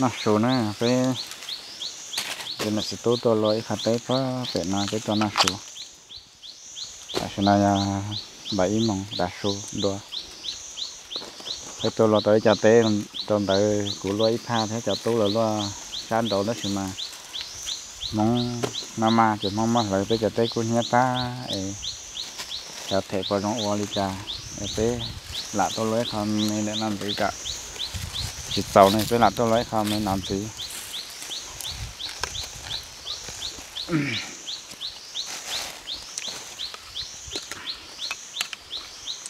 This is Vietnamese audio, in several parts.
nó số nó phải cái nó sẽ tốt to lối khát tới có phải nó cái to nó số à số này bảy mong đã số đua cái tôi lo tới chả té trong tới của lối tha, thế chả tốt là lo san đầu nó mà. Mong nó mà chỉ mong mà lại tới chả té của nhà ta ấy chả thể có trong ô đi cha ấy lạ tôi lối không, nên để làm gì cả thịt tàu này phải làm tôi lấy không nên làm gì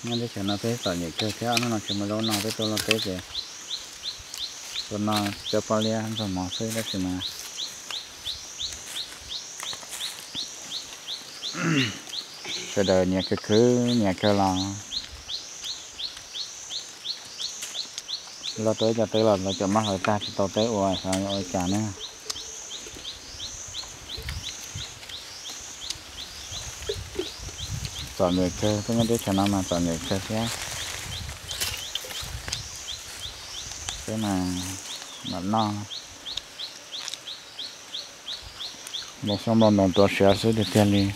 nhưng để cho nó thấy tàu nhiệt chơi theo nó nó chỉ mà lâu nó với tôi nó thấy kìa. Tôi nó cho bao lia rồi mỏ xơi đó thì mà. Cái đời nhà cái cứ nhà cái lòng lo tới cho tới là lo cho mắt hỏi ta thì tao tới ôi sao ôi chả nữa. Chọn người chơi tôi nghe thấy cho nó mà chọn người chơi thế cái mà mà no. Một xong rồi đồng tôi sẽ xử được tiền đi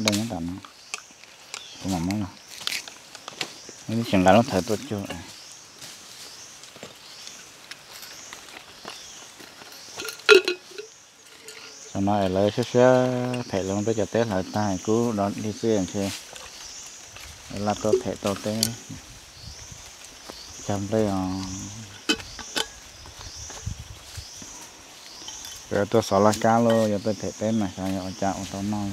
đây những tầm của mắm nó ini là nó thời tốt chưa? Sau này lấy xíu xíu thể luôn tới cho tết lại tai cứ đón đi xuyên xe là tôi thể tôi tế chăm lấy ờ. à rồi tôi sợ là cá luôn, giờ tôi thể tế mà sao giờ chạm tôi nói.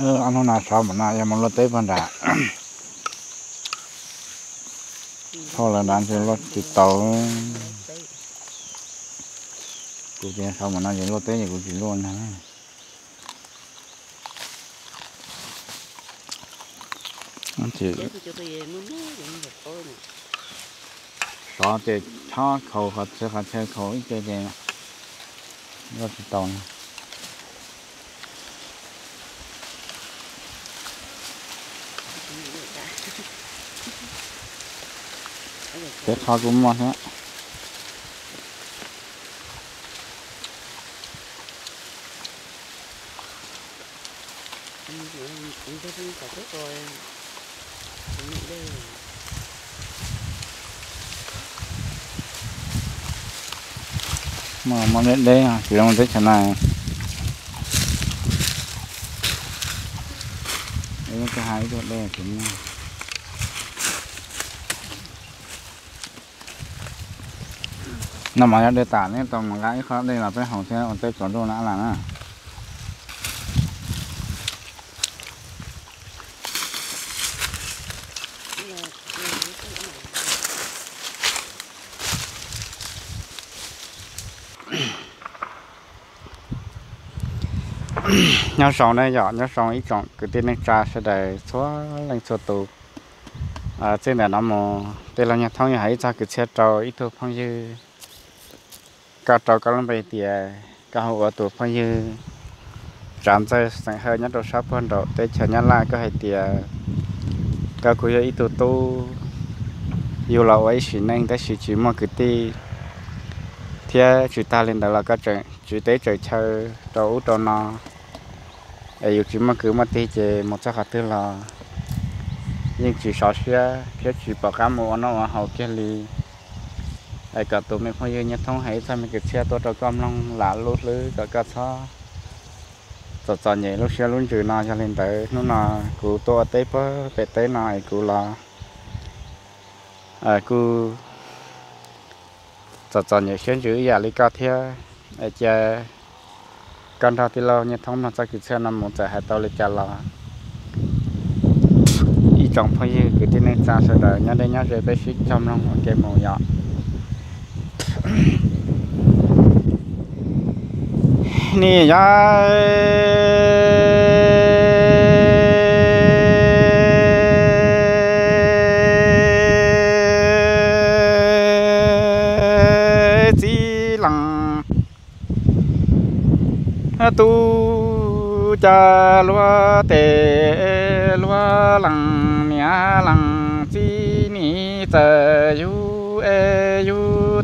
Ờ anh nào sao mà na em lo tới bên đã. Thôi là đang chơi lo chỉ tàu. Cụ chỉ sao mà na vậy lo tới thì cụ chỉ luôn hả anh chỉ đó thì cho khẩu hoặc sẽ phải chơi khẩu ít chơi chơi lo chỉ tàu này Tết hoa cũng ngon hết mà mà đến đây à chỉ là một cái chỗ này. Đây cái hai chỗ đây cũng nó mà đây tả nên tao mà gái khó, đây là cái hồng xe còn tới chỗ đâu đã là nè nhau sầu này nhỏ nhau sầu ít chọn cứ tên này trà sẽ để xóa lên số tù. À trên này nó mà, tên là nhà thông nhà hãy cho cứ xe trâu ít thôi phong như cá trâu cá lông bể tiề cá hồ ở tù phong như trạm chơi sáng hơi nhất đồ sắp hơn đồ tới chờ nhất lại có hay tiề cá cùi ít tù tu. Yêu lâu ấy chỉ nên tới chỉ chỉ mà cứ ti thì chỉ ta lên đó là các chuyện chỉ tế trời chơi đồ đồ nó ấy yêu chỉ mà cứ mà ti chơi một chắc hạt là nhưng chỉ sợ xe phía chỉ bảo cá mồ nó hậu kia li ai cả tụi mình phải nhớ thông hay sao mình cái xe tôi cho con long lạ lút lứ cả cả sao cho cho nhẹ lúc xe luôn chữ nào cho lên tới. Nó là cụ tôi tới bơ về tới này cụ là à cụ cho cho nhẹ xe chữ giả lý cao theo ai cha con thao thì lo nhớ thông nó cho cái xe nằm một chạy hai tàu lên trả lo trồng phải cái tên này ya chỉ lăng. Tu cha loa te loa lăng nhà lăng chi ni tờ yu e yu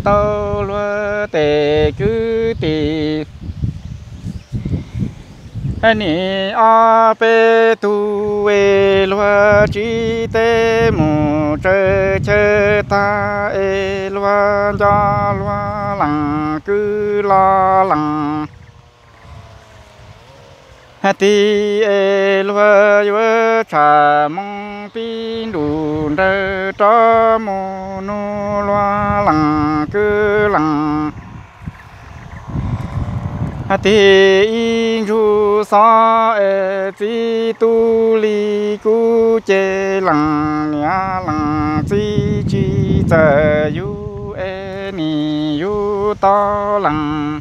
tao lua te cứ ti ni a pe tu e lua chi te mu chơ chơ ta e lua cho lua lăng cứ lo lăng. Ti e lua yu cha mong pin đủ đơ cho mô nu loa lăng cứ lăng à, ti in ru sa e ti tu li cu chê lăng nha lăng chi chi tờ yu e ni yu to lăng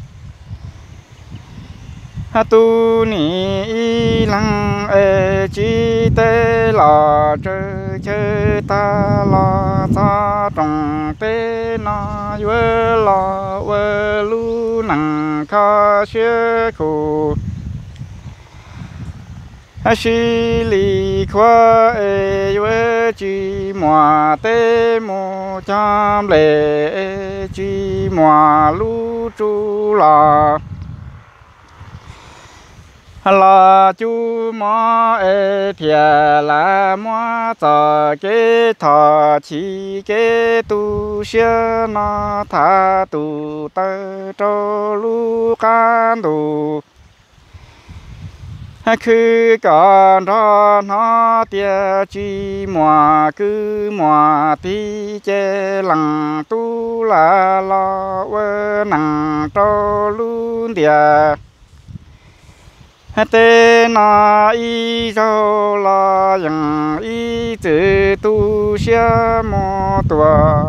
tu ni lăng e chi tê la chơ chơ ta la sa trọng tê na vơ la vơ lu năng kha xie khu a shi li khoa e yue chi moa tê mo cham lệ chi moa lu chu la là chú mò ê thìa là mò cho cái thọ chỉ cái tu xia nó tha tu tơ cho lu can tu cứ còn đó nó tia chi mò cứ mò tí chê lằng tu là lo vơ nằng cho lu tia tê na y rô la yang y chữ tu xia mô tua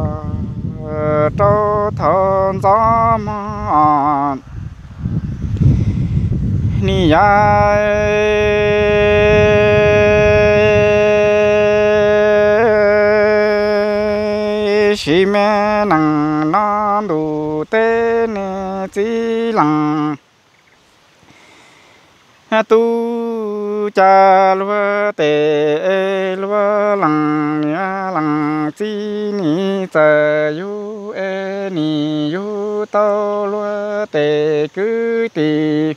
trâu thân gió ma ni ya e, xì mê năng na đủ tê nê chi lăng tu cha lúa tê lúa lăng ya lăng chi ni, tờ yu e ni, yu tao lúa tê cứ tì.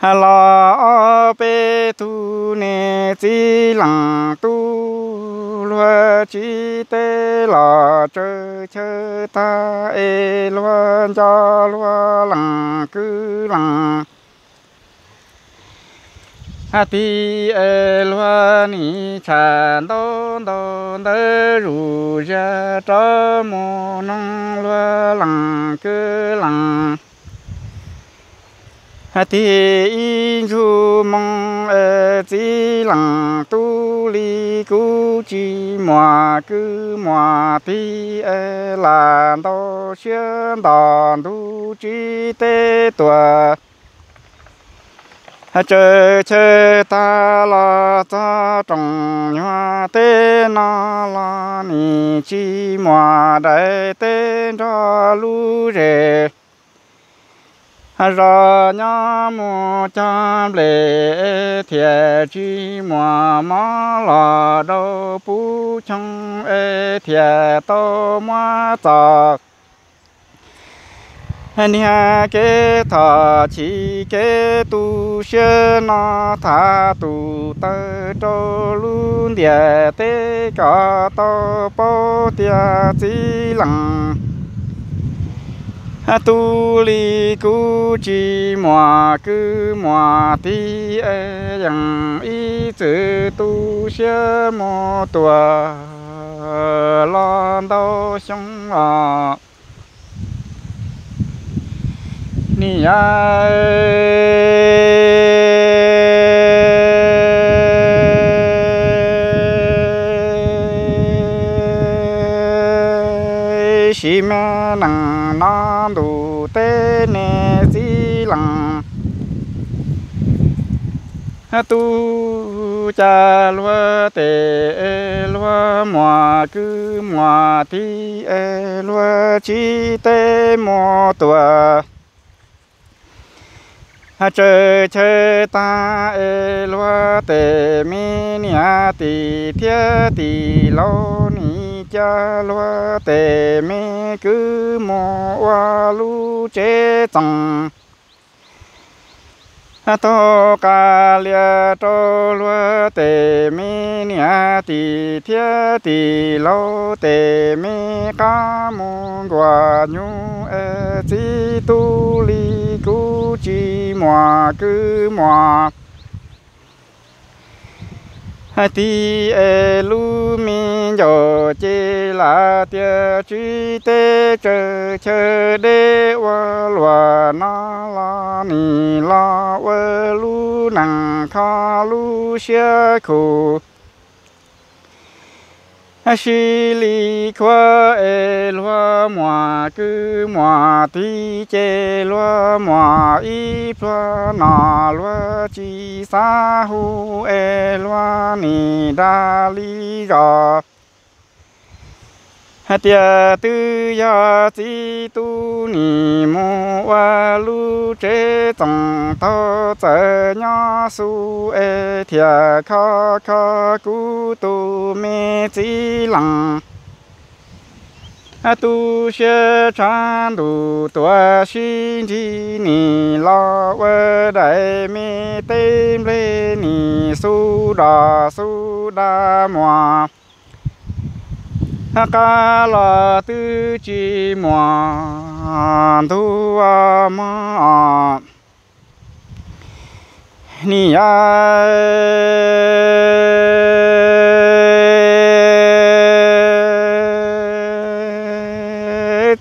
Hà la pe tu ne chi lăng tu loa chi tê la chơ chơ ta e loa cha loa lăng cứ lăng hà ti e loa ni cha đô đô, đơ ru ra cho mô nông loa lăng cứ lăng thì in du mong e chỉ lăng tu li cú e chi mòa cứ mòa thì e là đô xuyên đòn tu chi tê tùa chờ chờ ta la ta trồng hoa tê na la ni chi mòa đại tê ra lu rề ra nhá mô chăm lệ thiệt chi mò mò lò đâu bú chung ê e thiệt tô mò tọt nia kế thọ chỉ kế tu sơ nó thả tu tơ trô luôn địa tế cả tô bố tia chỉ lặng tu li cu chi mòa cứ mòa ti e yang y chữ tu xia mò tùa lo đau xong à ni ai xí mẹ nằng non đủ tê nè di lằng tu cha lúa tê e lúa mùa cứ mùa thi e lúa chi tê mùa tua chơ chơ ta e loa tê mi nia ti thia ti lo ni cha loa tê mi cứ mò wa lu chế tăng to ca lia to lua tê mi nia tì thiết tì lâu tê mi ca mu quả nhu e chi tu li cu chi mò cứ mò ti e lu mi nhỏ chê la tia chi tê chơ chơ đê wa lua na la ni la wa lu nang kha lu xia khu xì li khoa e loa mòa cứ mòa ti chê loa mòa y ploa nà loa chi sa hu e loa ni đa li rò tia tư ya si tu ni mo wa lu chế tổng to trợ nhỏ su e thia kha kha cu tu mi chi lăng. Tu xie chan tu tua xin chi ni la wa đại mi tên lê ni su đà su đà moa ca la tư chi mò tu a ma ni a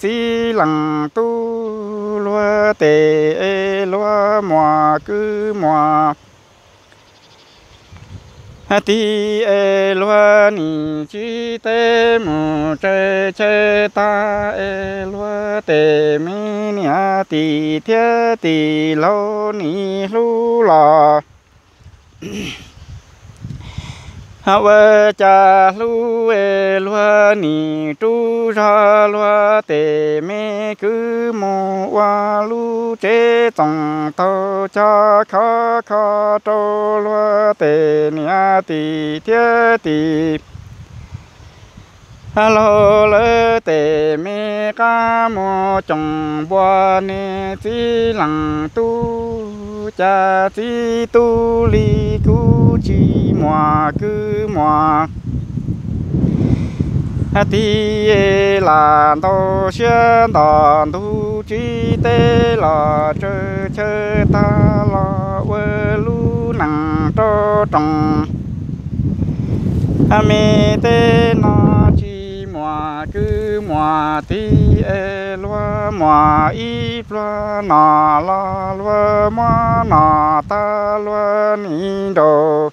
chi lăng tu lúa tê lúa mùa cứ mùa ti e lúa ni chi te mu che che ta e lúa te mi ni a ti thiê ti lo ni lu la vợ cha lu e lúa ni tu ra lúa tê mê cứ mù wa lu chế tổng tàu cha kha kha trâu lúa tê nia tì thiết tì lô lơ tê mê ca mô chồng bua nê tí lăng tu, cha tí tu li cu chi mòa cứ mòa ti là tô xuyên đòn tu chi tê là chơ chơ ta là vơ lu nặng cho trồng mi tê na cứ mòa ti e loa mòa y loa nà la loa mòa nà ta loa ni đồ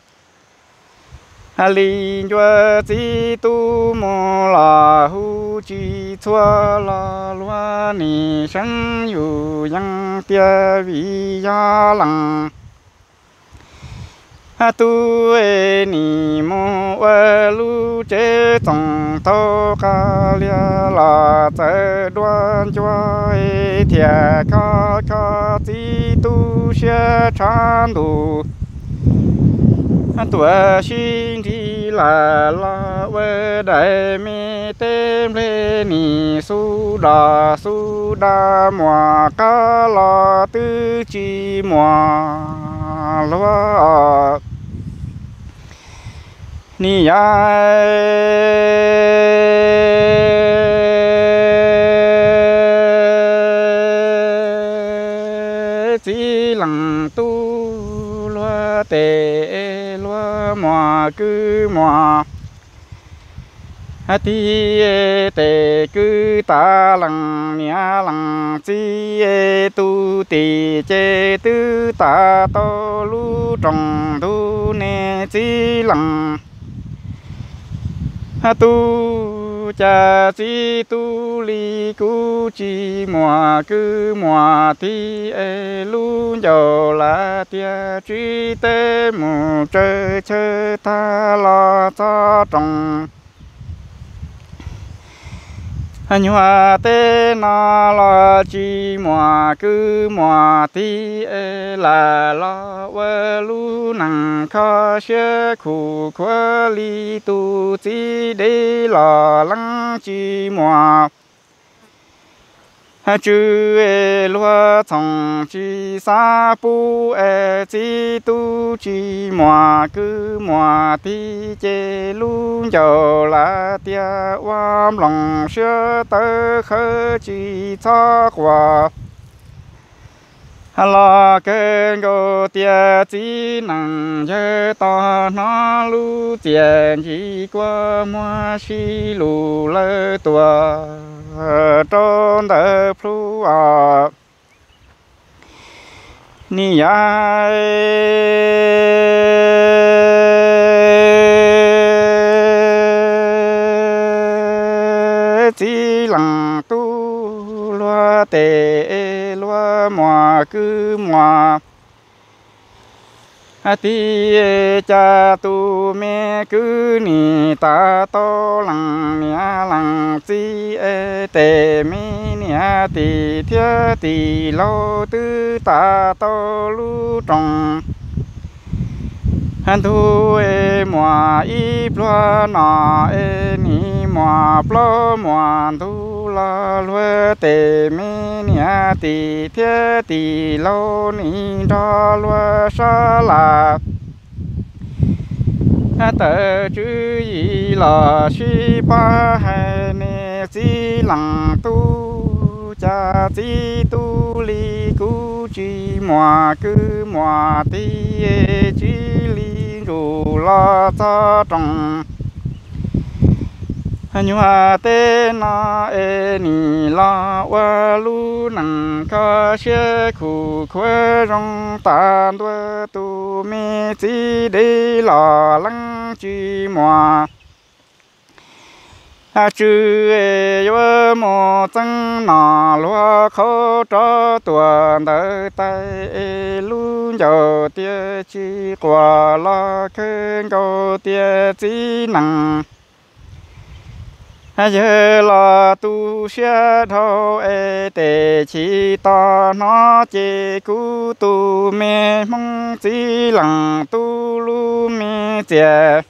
hà li chúa chỉ tu mô la hu chi chúa la loa ni sang yu yang tia vi ya lăng ha tu e ni mo wa e lu che tong to ka lia la tse đoan chua e thia ka ka ti tu xia chan du. Tu sinh e xin là la la vơ đại mi tên lê ni su đà su đà mua ca la tư chi mua loa ờ, ni ai chỉ lặng tu loa tệ loa mò cứ mò ti tệ cứ ta lặng nia lặng chi tu tì chê tư ta, to lu trồng tu nè chi lặng tu cha chi tu li cu chi mùa cứ mùa thi e lu dầu la tia chi tê mù chơi chơi ta lo cho trồng anh hoa tê na la chi mòa cứ mòa thi e là lo vơ lu nặng khó sơ khu khó li tu chi đê lo lăng chi mòa chư e lúa thong chi sa pu e chi tu chi mua cứ mua ti chê lu dầu la tia wam lòng sơ tơ khơ chi cha quả lo kênh go tia chi năng dơ to nó lu tiền chi qua mua xi lu lơ tua trôn đỡ plu à ờ. ni ai. Chỉ lặng tu loa tệ mò, cứ mò. Ti cha tu mẹ cứ ni ta to lăng nia lăng chi e tề mi nia ti thia ti lo tư ta to lu trong han thu e mua y plo nọ e ni mua plo mua thu la lue tề mi nia ti thia ti lâu ni đo lue sa la. Tờ chữ y là suy ba hai nè chi lăng tu, cha chi tu li cu chi mò cứ mò ti e chi li ru la ta cha trồng nhua tê na e ni la, wa lu nang ka xie khu khuê rong tàn đua tu mi chỉ đi la lăng chi moa a chư e yo mo tăng na lo khó cho tuần đời tay e lu giờ tia chi qua la khen cầu tia chi năng giờ là tu xe thâu ê tê chi ta nó chê cú tu mê mong chỉ lặng tu lu mê chè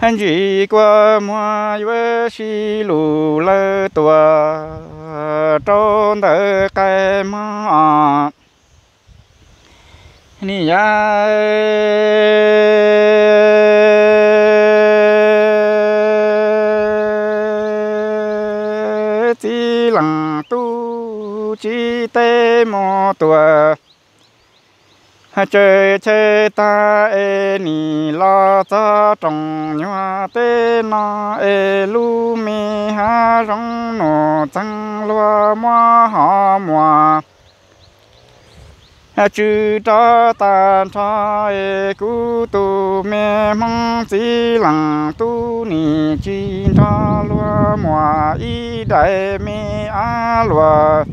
hành chỉ qua mua với xì lù lơ tua trôn đỡ cái mà ni ya tê mò tua chơi chơi ta ê ni lo cho trồng nhua tê na ê lu mi ha rong nô tăng lúa mua họ mua chư cho ta cho e cú tu mẹ mong chỉ lặng tu ni chi cho lúa mua y đại mi a lúa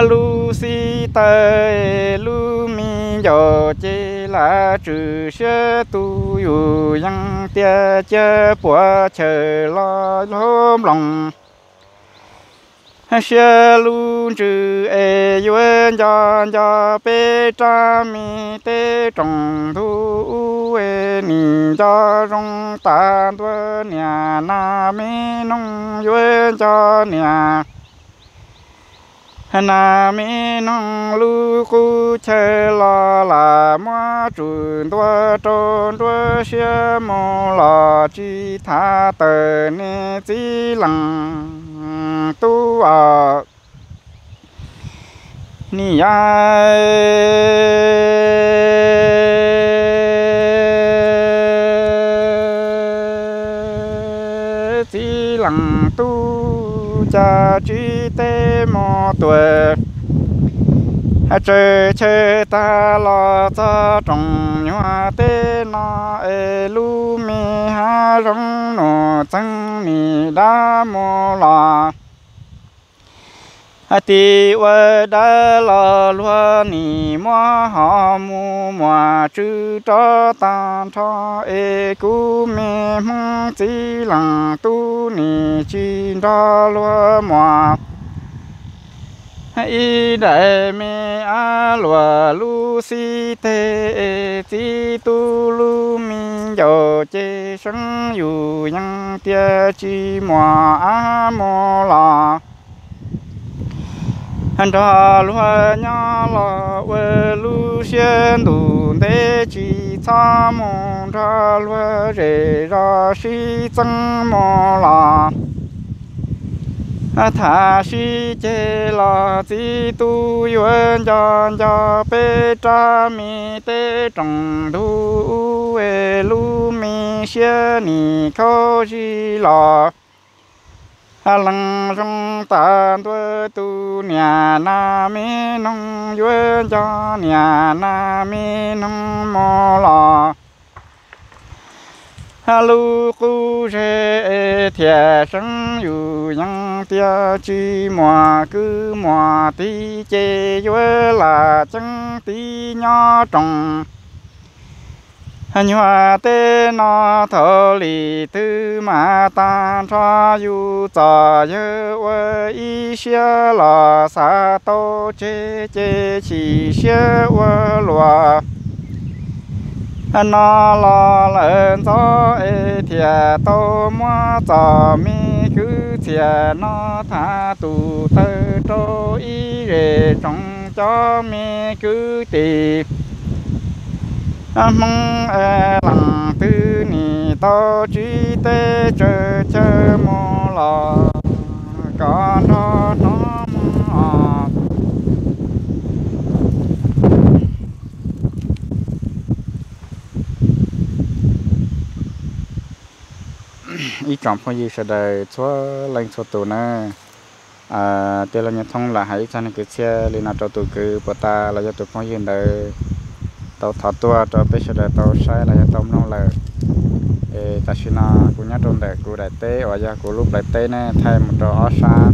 lu si tê lu mi yo chê la chư sơ tu yu yang tia chơ bùa chờ lo hôm lòng sơ lu chư e yuan cho cho bê cha mi tê trồng thu e ni cho rong ta tu nhà na mi nông yuan cho nhà na mi nong lu ku che la la ma chu tua trôn tua xia mo la chi tha tờ ni chi lăng tu à ni ai mô tuệ chơi chơi ta lo cho trồng nhua tê nó e lu mi ha rong nô tăng mi đa mô la ti wa da lo lo ni mo ha mu mo chư cho ta cho e ku mi mong chi lang tu ni chi cho lo mo y đại mi a lúa lu si tê chi tu lu mi yo chê sang yu nhân tia chi mua a mô la hành ra lúa nhà la quê lu xiên đủ để chi cha mong ra lúa rê ra si tăng mò la thả si chê la chỉ tu yuan cho cho bê cha mi tê trồng thu quê lu mi xia ni khâu si la lăng rong ta tu tu nhà na mi nông yuan cho nhà na mi nông mò lò lu cu rê e thiệt 生有 yang tia chi mò cứ mò tí chê yuan là chẳng tí nho trồng nhua tê nó thọ lì tư mà tan cho yu cho yơ vơ y xia lò sa tô chê chê chỉ xia vơ lùa nó lo lên cho ê thiệt tô mua cho mi cứ thiệt nó thả tù tơ trô y rề trong cho mi cứ tìm mong ê lặng tư ni tô chi tê chơ chơ mô lò. Con nó nó mò chọn phong gì sẽ đời chúa lên số tù nè? À tiêu là nhà thông là hãy cho nên cái xe lên nào cho tụ cứ bữa ta là cho tụ phong gì đời tàu thọ tua cho bây giờ tàu sai là cho tàu nông là ê, ta xin à, na cũng nhớ trong đời cụ đại tế ở nhà cụ lúc đại tế nè, thay một trò ở xa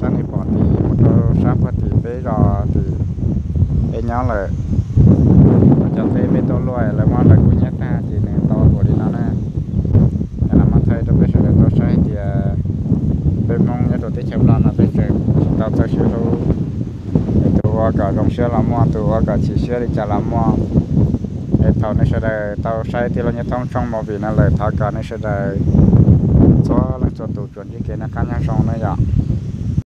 xa đi bỏ thì, một trò sáp phát thì bây giờ thì ê nhớ là cho tế mới tàu loài là mong là cũng nhớ ta chỉ nên tàu của đi nó nè là mà thay cho bây giờ tàu sai thì bên mong là nó tế chậm là bây giờ tàu tàu sửa đâu tàu cả dòng xe làm mua tàu cả chỉ xe đi chả làm mua. Để tàu nó sẽ đây tàu sai thì là như thông trong một vị nó là thảo cả nó sẽ đây. Cho là cho tàu chuẩn như cái nó cá nhân xong nó vậy